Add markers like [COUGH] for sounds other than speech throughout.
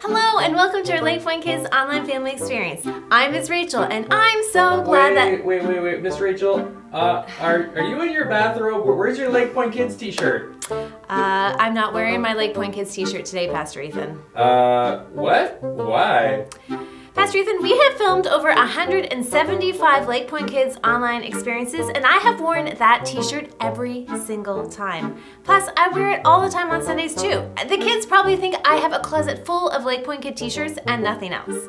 Hello and welcome to our Lake Point Kids online family experience. I'm Miss Rachel and I'm so glad that Wait, wait, wait, wait, Miss Rachel. Uh, are are you in your bathrobe? Where's your Lake Point Kids T-shirt? uh, I'm not wearing my Lake Point Kids t-shirt today, Pastor Ethan. Uh, what? Why? Pastor Ethan, we have filmed over 175 Lake Point Kids online experiences and I have worn that t-shirt every single time. Plus, I wear it all the time on Sundays too. The kids probably think I have a closet full of Lake Point Kid t-shirts and nothing else.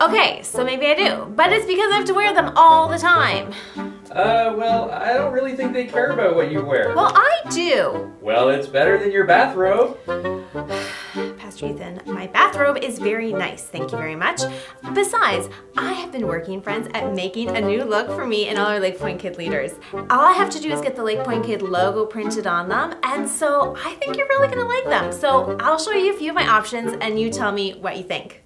Okay, so maybe I do, but it's because I have to wear them all the time. Uh, well, I don't really think they care about what you wear. Well, I do. Well, it's better than your bathrobe. [SIGHS] Pastor Ethan, my bathrobe is very nice, thank you very much. Besides, I have been working, friends, at making a new look for me and all our Lake Point Kid leaders. All I have to do is get the Lake Point Kid logo printed on them, and so I think you're really gonna like them. So I'll show you a few of my options, and you tell me what you think.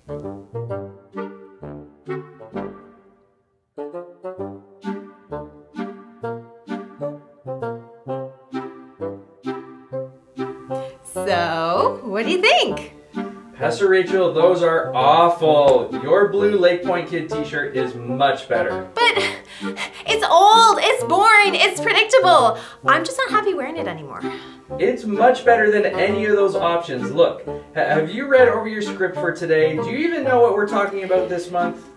So, what do you think? Pastor Rachel, those are awful. Your blue Lake Point Kid T-shirt is much better. But it's old, it's boring, it's predictable. I'm just not happy wearing it anymore. It's much better than any of those options. Look, have you read over your script for today? Do you even know what we're talking about this month?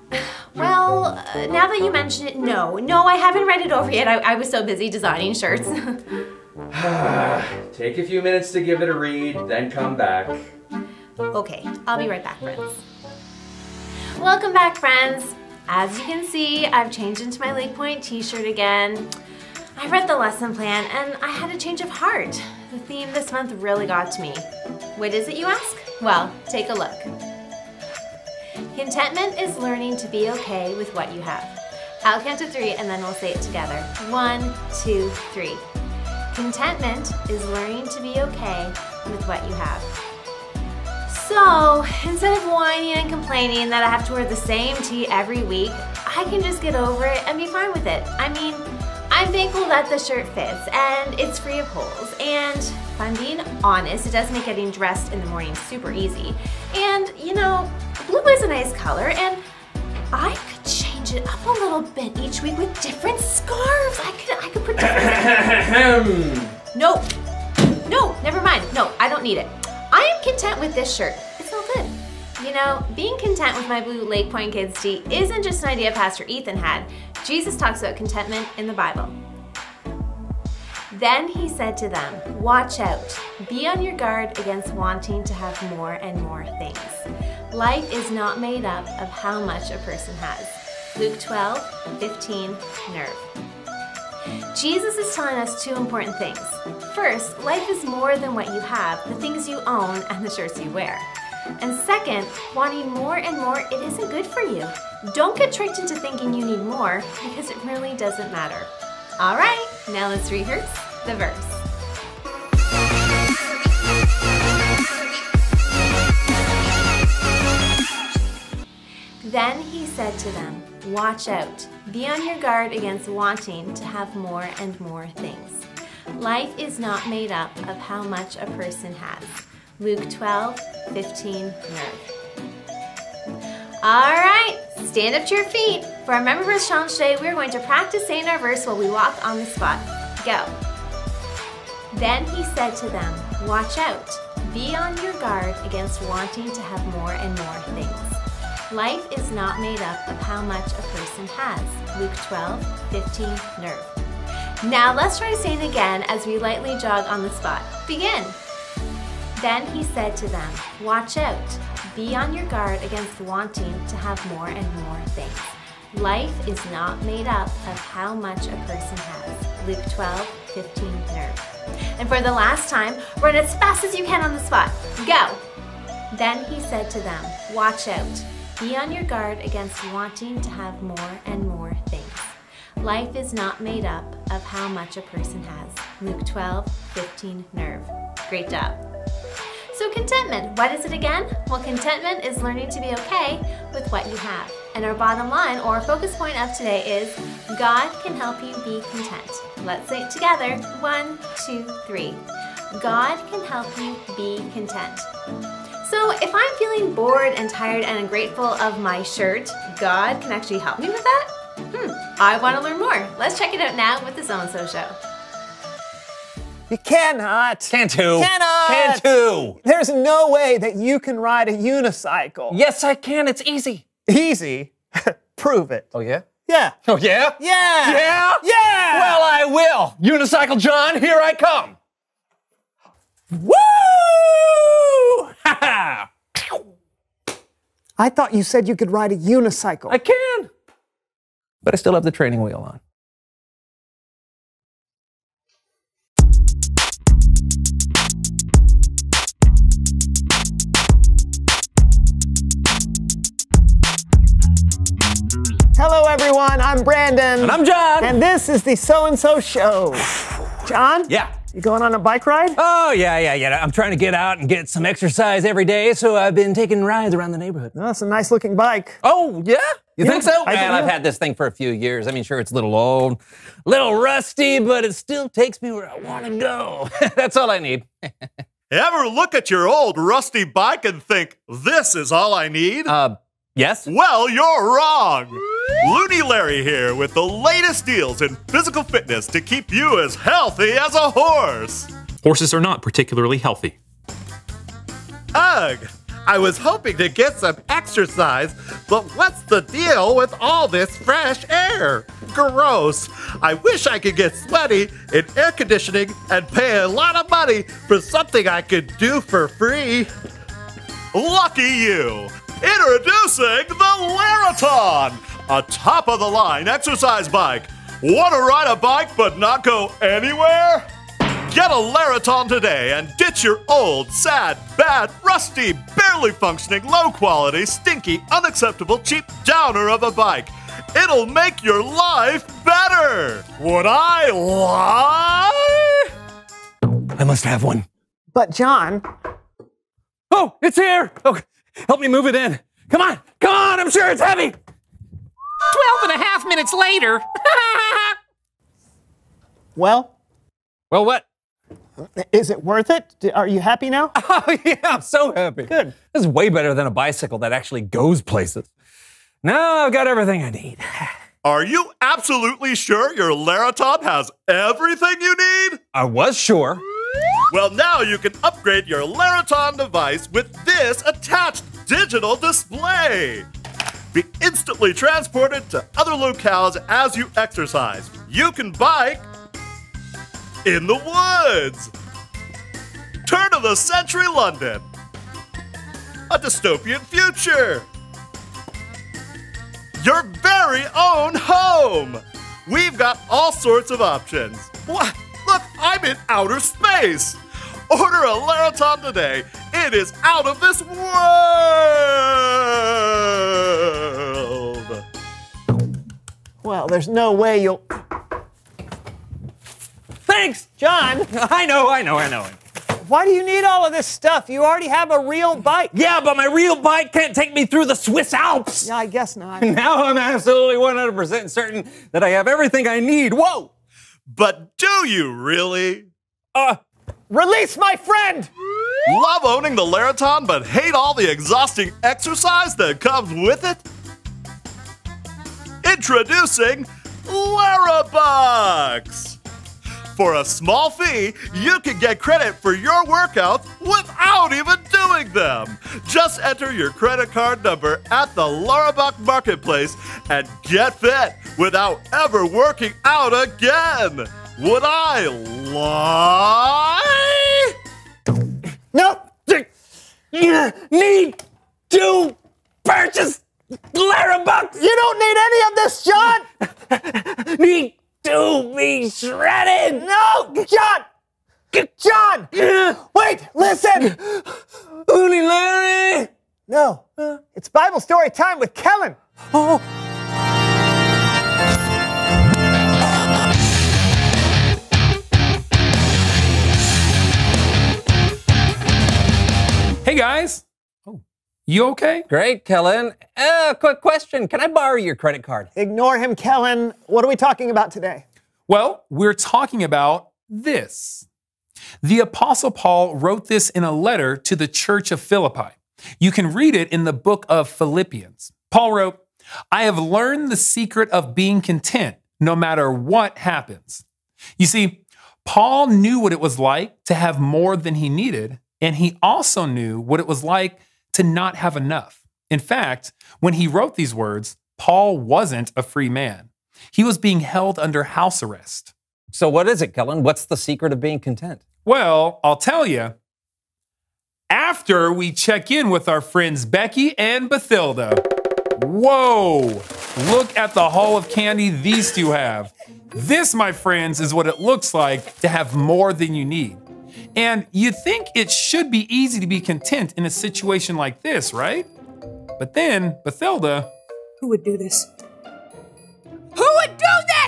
Well, uh, now that you mention it, no. No, I haven't read it over yet. I, I was so busy designing shirts. [LAUGHS] [SIGHS] Take a few minutes to give it a read, then come back. okay, I'll be right back, friends. Welcome back, friends. As you can see, I've changed into my Lake Point t-shirt again. I read the lesson plan and I had a change of heart. The theme this month really got to me. What is it, you ask? Well, take a look. Contentment is learning to be okay with what you have. I'll count to three and then we'll say it together. One, two, three. Contentment is learning to be okay with what you have. So instead of whining and complaining that I have to wear the same tee every week, I can just get over it and be fine with it. I mean, I'm thankful that the shirt fits and it's free of holes. And if I'm being honest, it does make getting dressed in the morning super easy. And you know, blue is a nice color and I could it up a little bit each week with different scarves. I could I could put [COUGHS] different No, no, never mind. No, I don't need it. I am content with this shirt. It's all good. You know, being content with my blue Lake Point Kids tee isn't just an idea Pastor Ethan had. Jesus talks about contentment in the Bible. Then he said to them, Watch out, be on your guard against wanting to have more and more things. Life is not made up of how much a person has. Luke 12, 15, NIrV. Jesus is telling us two important things. First, life is more than what you have, the things you own, and the shirts you wear. And second, wanting more and more, it isn't good for you. Don't get tricked into thinking you need more because it really doesn't matter. All right, now let's rehearse the verse. Then he said to them, Watch out, be on your guard against wanting to have more and more things. Life is not made up of how much a person has. Luke 12, 15, NIrV. All right, stand up to your feet. For our Remember Verse Challenge today, we're going to practice saying our verse while we walk on the spot. Go. Then he said to them, Watch out, be on your guard against wanting to have more and more things. Life is not made up of how much a person has. Luke 12, 15, NIrV. Now let's try saying again as we lightly jog on the spot. Begin. Then he said to them, Watch out, be on your guard against wanting to have more and more things. Life is not made up of how much a person has. Luke 12, 15, NIrV. And for the last time, run as fast as you can on the spot. Go! Then he said to them, Watch out, be on your guard against wanting to have more and more things. Life is not made up of how much a person has. Luke 12, 15, NIrV. Great job. So contentment, what is it again? Well, contentment is learning to be okay with what you have. And our bottom line or focus point of today is God can help you be content. Let's say it together. One, two, three. God can help you be content. So if I'm feeling bored and tired and ungrateful of my shirt, God can actually help me with that? Hmm, I want to learn more. Let's check it out now with the So and So Show. You cannot. Can too. Cannot. Can too. There's no way that you can ride a unicycle. Yes, I can. It's easy. Easy. [LAUGHS] Prove it. Oh yeah. Yeah. Oh yeah. Yeah. Yeah. Yeah. Well, I will. Unicycle John, here I come. Woo! Ha [LAUGHS] ha. I thought you said you could ride a unicycle. I can. But I still have the training wheel on. Hello, everyone. I'm Brandon. And I'm John. And this is the So and So Show. John? yeah. You going on a bike ride? Oh, yeah, yeah, yeah. I'm trying to get out and get some exercise every day, so I've been taking rides around the neighborhood. Oh, that's a nice looking bike. Oh, yeah? You Yeah, think so? I do, Man, I've had this thing for a few years. I mean, sure, it's a little old, little rusty, but it still takes me where I want to go. [LAUGHS] That's all I need. [LAUGHS] Ever look at your old rusty bike and think, this is all I need? Uh, yes? well, you're wrong. Looney Larry here with the latest deals in physical fitness to keep you as healthy as a horse. Horses are not particularly healthy. Ugh! I was hoping to get some exercise, but what's the deal with all this fresh air? Gross! I wish I could get sweaty in air conditioning and pay a lot of money for something I could do for free. Lucky you! Introducing the Laraton, a top of the line exercise bike. Want to ride a bike but not go anywhere? Get a Laraton today and ditch your old, sad, bad, rusty, barely functioning, low quality, stinky, unacceptable, cheap downer of a bike. It'll make your life better. Would I lie? I must have one. But, John, Oh, it's here! Oh, help me move it in. Come on, come on, I'm sure it's heavy. 12 and a half minutes later. [LAUGHS] well, Well, what? is it worth it? Are you happy now? [LAUGHS] Oh, yeah, I'm so happy. Good. This is way better than a bicycle that actually goes places. Now I've got everything I need. [SIGHS] Are you absolutely sure your Laraton has everything you need? I was sure. Well, now you can upgrade your Laraton device with this attached digital display. Be instantly transported to other locales as you exercise. You can bike in the woods. Turn of the century London. A dystopian future. Your very own home. We've got all sorts of options. What? Look, I'm in outer space. Order a Laraton today. It is out of this world. Well, there's no way you'll. Thanks! John, [LAUGHS] I know, I know, I know. why do you need all of this stuff? You already have a real bike. Yeah, but my real bike can't take me through the Swiss Alps. Yeah, I guess not. [LAUGHS] Now I'm absolutely 100% certain that I have everything I need. Whoa! But do you really? Uh, Release my friend! Love owning the Laraton but hate all the exhausting exercise that comes with it? Introducing Larabucks! For a small fee, you can get credit for your workouts without even doing them. Just enter your credit card number at the Larabuck Marketplace and get fit without ever working out again. Would I lie? Nope. need to purchase Larabucks. You don't need any of this, John! [LAUGHS] Need to be shredded. No! John! John! [LAUGHS] Wait, listen! Uni Larry. No, it's Bible story time with Kellen. Oh. Hey guys! You okay? Great, Kellen. Uh, quick question. Can I borrow your credit card? Ignore him, Kellen. What are we talking about today? Well, we're talking about this. The Apostle Paul wrote this in a letter to the church of Philippi. You can read it in the book of Philippians. Paul wrote, I have learned the secret of being content no matter what happens. You see, Paul knew what it was like to have more than he needed, and he also knew what it was like to not have enough. In fact, when he wrote these words, Paul wasn't a free man. He was being held under house arrest. So, what is it, Kellen? What's the secret of being content? Well, I'll tell you. After we check in with our friends Becky and Bathilda. Whoa! Look at the haul of candy these two have. This, my friends, is what it looks like to have more than you need. And you'd think it should be easy to be content in a situation like this, right? But then, Bathilda, Who would do this? Who would do this?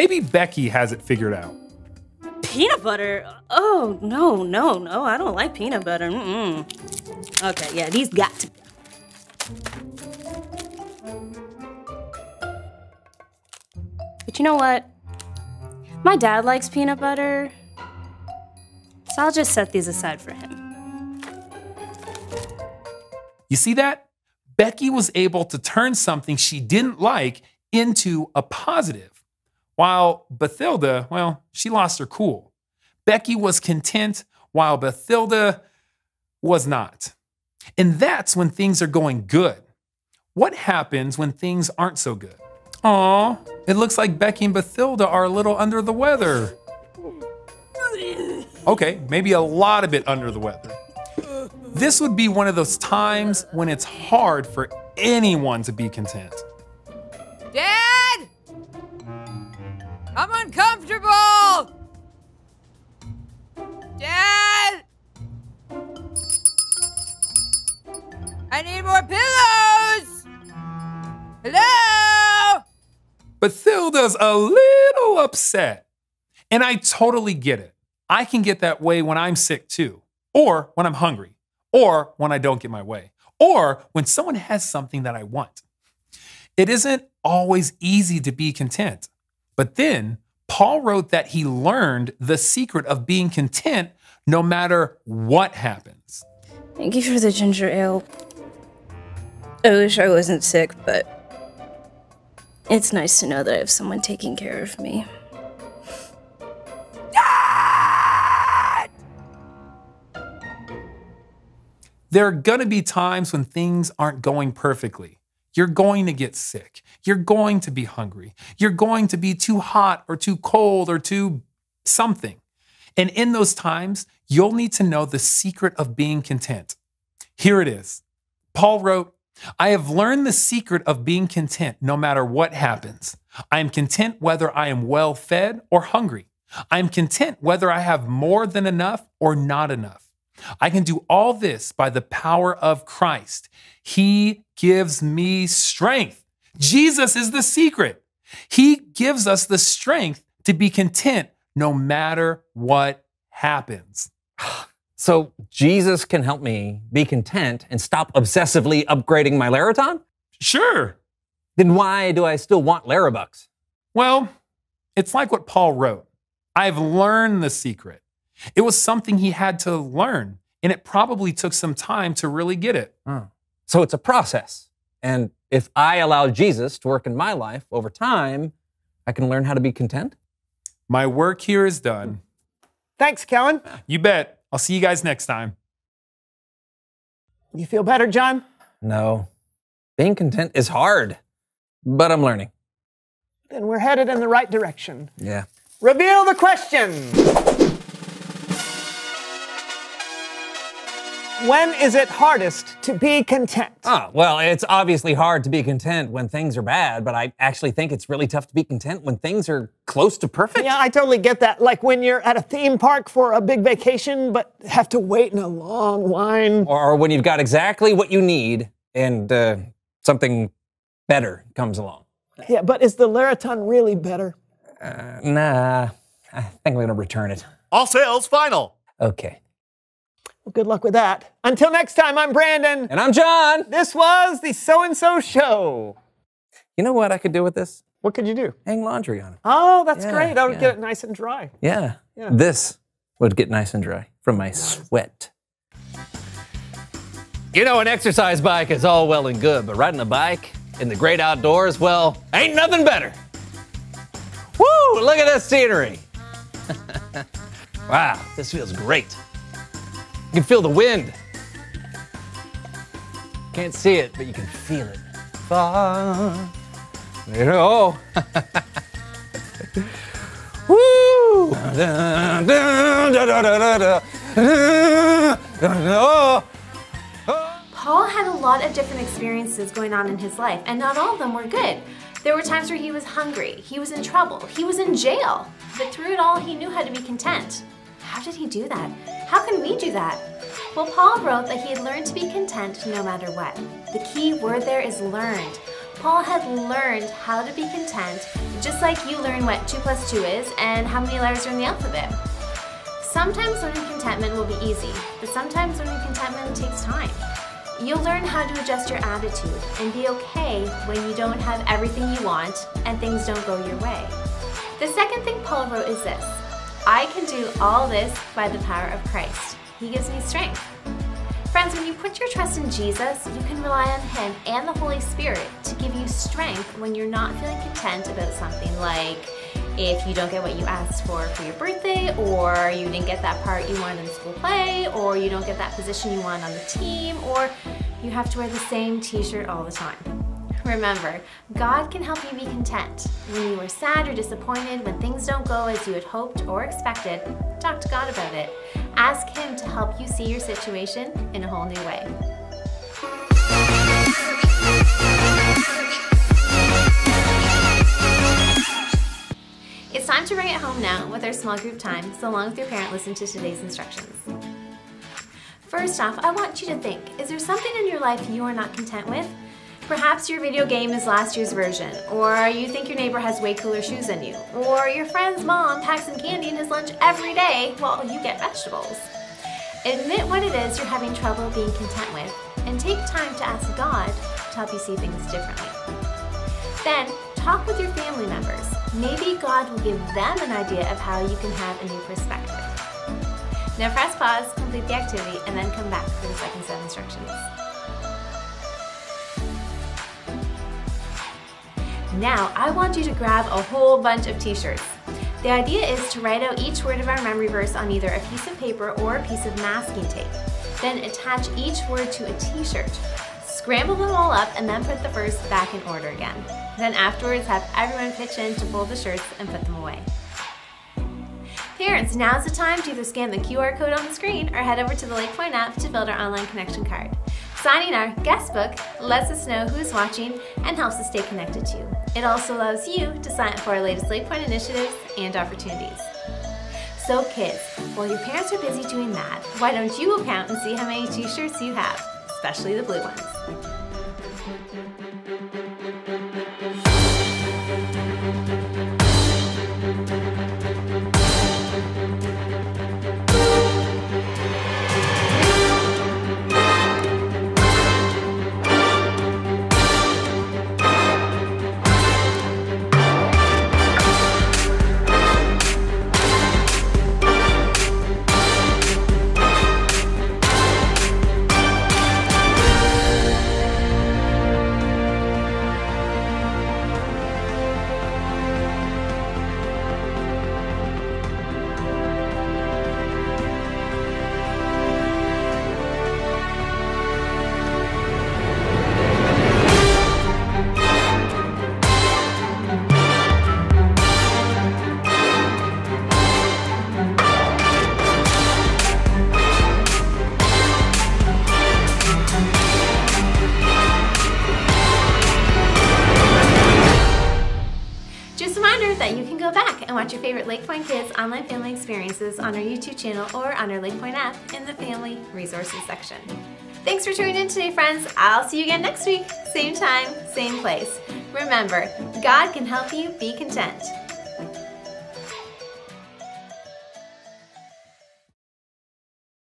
Maybe Becky has it figured out. Peanut butter? Oh, no, no, no. I don't like peanut butter. Mm-mm. Okay, yeah, these got to. But you know what? My dad likes peanut butter. So I'll just set these aside for him. You see that? Becky was able to turn something she didn't like into a positive, while Bathilda, well, she lost her cool. Becky was content, while Bathilda was not. And that's when things are going good. What happens when things aren't so good? Aw, it looks like Becky and Bathilda are a little under the weather. Okay, maybe a lot of it under the weather. This would be one of those times when it's hard for anyone to be content. I'm uncomfortable! Dad! I need more pillows! Hello? Bathilda's a little upset. And I totally get it. I can get that way when I'm sick too, or when I'm hungry, or when I don't get my way, or when someone has something that I want. It isn't always easy to be content. But then Paul wrote that he learned the secret of being content no matter what happens. Thank you for the ginger ale. I wish I wasn't sick, but it's nice to know that I have someone taking care of me. There are going to be times when things aren't going perfectly. You're going to get sick. You're going to be hungry. You're going to be too hot or too cold or too something. And in those times, you'll need to know the secret of being content. Here it is. Paul wrote, I have learned the secret of being content no matter what happens. I am content whether I am well fed or hungry. I am content whether I have more than enough or not enough. I can do all this by the power of Christ. He gives me strength. Jesus is the secret. He gives us the strength to be content no matter what happens. [SIGHS] So, Jesus can help me be content and stop obsessively upgrading my Laraton? Sure. Then why do I still want Larabucks? Well, it's like what Paul wrote I've learned the secret. It was something he had to learn, and it probably took some time to really get it. Hmm. So, it's a process. And if I allow Jesus to work in my life over time, I can learn how to be content? My work here is done. Thanks, Kellen. You bet. I'll see you guys next time. You feel better, John? No. Being content is hard, but I'm learning. Then we're headed in the right direction. Yeah. Reveal the question. When is it hardest to be content? Oh, well, it's obviously hard to be content when things are bad, but I actually think it's really tough to be content when things are close to perfect. Yeah, I totally get that. Like when you're at a theme park for a big vacation, but have to wait in a long line. Or, or when you've got exactly what you need and uh, something better comes along. Yeah, but is the Laraton really better? Uh, nah, I think I'm going to return it. All sales final. Okay. Well, good luck with that. Until next time, I'm Brandon. And I'm John. This was the So and So Show. You know what I could do with this? What could you do? Hang laundry on it. Oh, that's Yeah, great. That would yeah. get it nice and dry. Yeah. Yeah. This would get nice and dry from my sweat. You know, an exercise bike is all well and good, but riding a bike in the great outdoors, well, ain't nothing better. Woo! Look at this scenery. [LAUGHS] wow, this feels great. You can feel the wind. Can't see it, but you can feel it. Far. There you go. Woo! Paul had a lot of different experiences going on in his life, and not all of them were good. There were times where he was hungry, he was in trouble, he was in jail, but through it all, he knew how to be content. How did he do that? How can we do that? Well, Paul wrote that he had learned to be content no matter what. The key word there is learned. Paul had learned how to be content, just like you learn what 2 plus 2 is and how many letters are in the alphabet. Sometimes learning contentment will be easy, but sometimes learning contentment takes time. You'll learn how to adjust your attitude and be okay when you don't have everything you want and things don't go your way. The second thing Paul wrote is this I can do all this by the power of Christ. He gives me strength. Friends, when you put your trust in Jesus, you can rely on Him and the Holy Spirit to give you strength when you're not feeling content about something like if you don't get what you asked for for your birthday, or you didn't get that part you wanted in school play, or you don't get that position you want on the team, or you have to wear the same t shirt all the time. Remember, God can help you be content. When you are sad or disappointed, when things don't go as you had hoped or expected, talk to God about it. Ask Him to help you see your situation in a whole new way. It's time to bring it home now with our small group time, so along with your parent, listen to today's instructions. First off, I want you to think, is there something in your life you are not content with? Perhaps your video game is last year's version, or you think your neighbor has way cooler shoes than you, or your friend's mom packs some candy in his lunch every day while you get vegetables. Admit what it is you're having trouble being content with, and take time to ask God to help you see things differently. Then, talk with your family members. Maybe God will give them an idea of how you can have a new perspective. Now press pause, complete the activity, and then come back for the second set of instructions. Now, I want you to grab a whole bunch of t-shirts. The idea is to write out each word of our memory verse on either a piece of paper or a piece of masking tape. Then attach each word to a t-shirt. Scramble them all up and then put the verse back in order again. Then afterwards have everyone pitch in to fold the shirts and put them away. Parents, now's the time to either scan the QR code on the screen or head over to the Lake Point app to build our online connection card. Signing our guest book lets us know who's watching and helps us stay connected to you. It also allows you to sign up for our latest Lake Point initiatives and opportunities. So kids, while your parents are busy doing that, why don't you go count and see how many t-shirts you have, especially the blue ones. Lake Point Kids online family experiences on our YouTube channel or on our Lake Point app in the Family Resources section. Thanks for tuning in today, friends. I'll see you again next week. Same time, same place. Remember, God can help you be content.